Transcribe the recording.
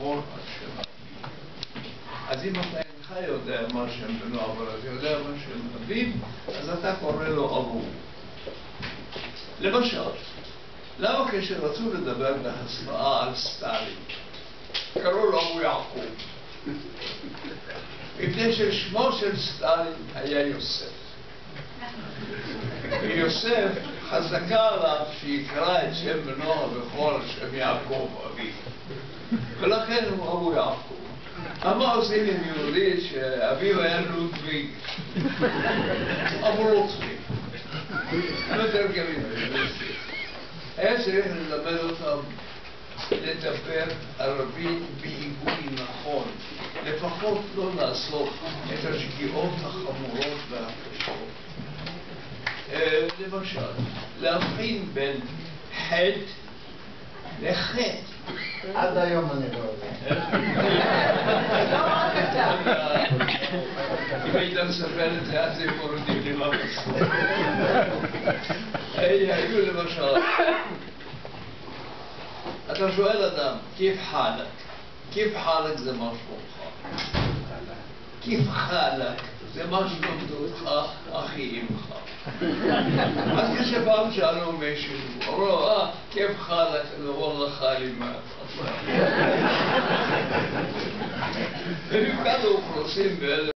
זכור את שם אבי. אז אם אתה אינך יודע מה שם בנו, אבל אתה יודע מה שם אביו, אז אתה קורא לו אבו. למשל, למה כשרצו לדבר בהצבעה על סטלין, קראו לו אבו יעקב? מפני ששמו של סטלין היה יוסף. ויוסף חזקה עליו שיקרא את שם בנו הבכור על שם יעקב אביו. ולכן הוא אבו יעקב. מה עושים עם יהודי שאביו היה לודוויג? אבו לוטפי. מתרגמים היה צריך ללמד אותם לדבר ערבית בהיגוי נכון, לפחות לא לעשות את השגיאות החמורות והקשות. למשל, להבחין בין חטא לחטא. עד היום אני לא יודע. אם היית מספר את זה, אז היו מורידים לי למסור. היו למשל, אתה שואל אדם, כיף חלק? כיף חלק זה מה זה מה שלומדותך, אחי אמך. אז כשפעם שאלו מישהו, אמרו, אה, כיף חלק, נבוא לך לימד. במיוחד האוכלוסין באלה